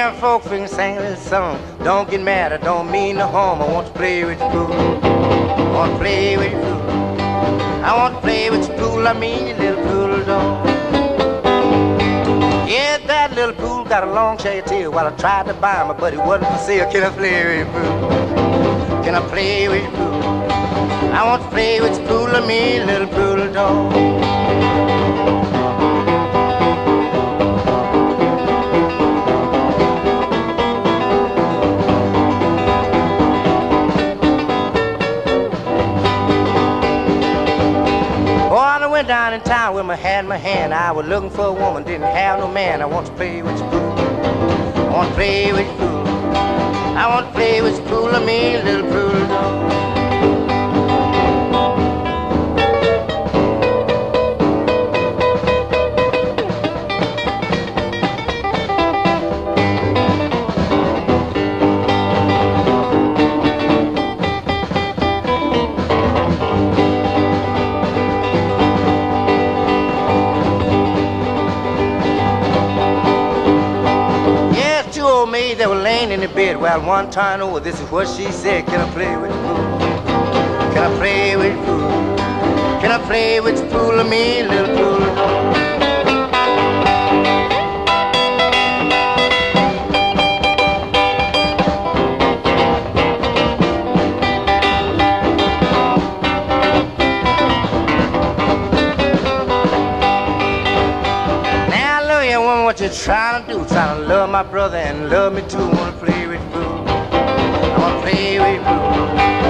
Virginia folk can sing this song. Don't get mad, I don't mean no harm. I want to play with you, fool. I want to play with you, fool. I want to play with you, fool. I mean you little poodle dog. Yeah, that little poodle got a long shaggy tail. While I tried to buy him, but he wasn't for sale. Can I play with you, fool? Can I play with you, fool? I want to play with you, fool. I mean little poodle dog. Down in town with my hat in my hand. I was looking for a woman, didn't have no man. I want to play with you, fool. I want to play with you. I want to play with you, fool. I mean, little poodle laying in the bed while one time over. This is what she said. Can I play with you, fool? Can I play with you, fool? Can I play with you, fool? of me, little fool. What you trying to do? Trying to love my brother and love me too. Wanna play with fool? I wanna play with you,